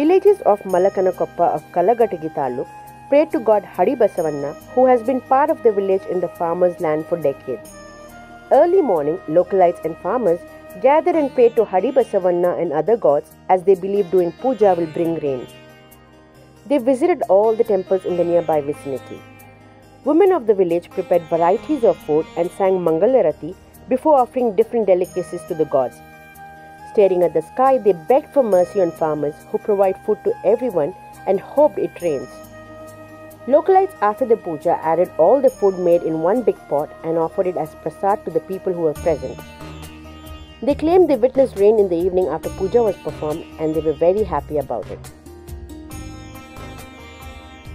Varieties of Malakanakoppa of Kalaghatagi Taluk pray to God Hadi Basavanna, who has been part of the village in the farmer's land for decades. Early morning, localites and farmers gather and pray to Hadi Basavanna and other gods as they believe doing puja will bring rain. They visited all the temples in the nearby vicinity. Women of the village prepared varieties of food and sang Mangalarati before offering different delicacies to the gods. Staring at the sky, they begged for mercy on farmers who provide food to everyone and hoped it rains. Localites after the puja added all the food made in one big pot and offered it as prasad to the people who were present. They claimed they witnessed rain in the evening after puja was performed and they were very happy about it.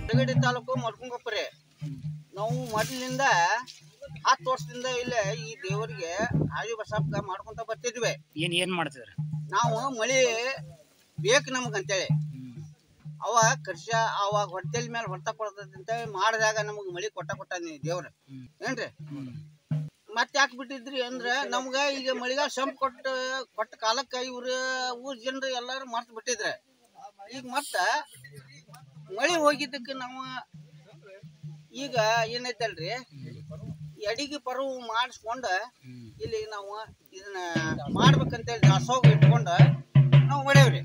ಹೊರಗಡೆ ತಾಲೂಕು ಮಡ್ಕೊಂಗೊಪ್ಪರೆ ನಾವು ಮೊದಲಿನಿಂದ ಹತ್ತು ವರ್ಷದಿಂದ ಇಲ್ಲೇ ಈ ದೇವರಿಗೆ ಆಯು ಬಸಪ್ಪ ಮಾಡ್ಕೊಂತ ಬರ್ತಿದ್ವಿ. ಏನ್ ಏನ್ ಮಾಡ್ತಿದ್ರ? ನಾವು ಮಳಿ ಬೇಕು ನಮಗೆ ಅಂತೇಳಿ ಅವ ಕರ್ಷ ಅವಾಗ ಹೊಟ್ಟೆಲ್ ಮೇಲೆ ಹೊಡ್ತಾ ಕೊಡ್ತೈತಿ ಅಂತೇಳಿ ಮಾಡಿದಾಗ ನಮಗ್ ಮಳಿ ಕೊಟ್ಟ ಕೊಟ್ಟಾನಿ ದೇವ್ರ. ಏನ್ರಿ? ಮತ್ ಯಾಕೆ ಬಿಟ್ಟಿದ್ರಿ ಅಂದ್ರ ನಮ್ಗ ಈಗ ಮಳಿಗಾಲ ಸಂಪ್ ಕೊಟ್ಟ ಕೊಟ್ಟ ಕಾಲಕ್ಕ ಇವ್ರ ಊರ್ ಜನರು ಎಲ್ಲಾರು ಮರ್ತ್ ಬಿಟ್ಟಿದ್ರ. ಈಗ ಮತ್ತ ಮಳಿ ಹೋಗಿದ್ದಕ್ಕೆ ನಾವು ಈಗ ಏನೈತಲ್ರಿ? ಎಡಿಗೆ ಪರವು ಮಾಡಿಸ್ಕೊಂಡು ಇಲ್ಲಿ ನಾವು ಇದನ್ನ ಮಾಡ್ಬೇಕಂತೇಳಿ ದಾಸೋಗ ಇಟ್ಕೊಂಡು ನಾವು ಹೊಡೆಯವ್ರಿ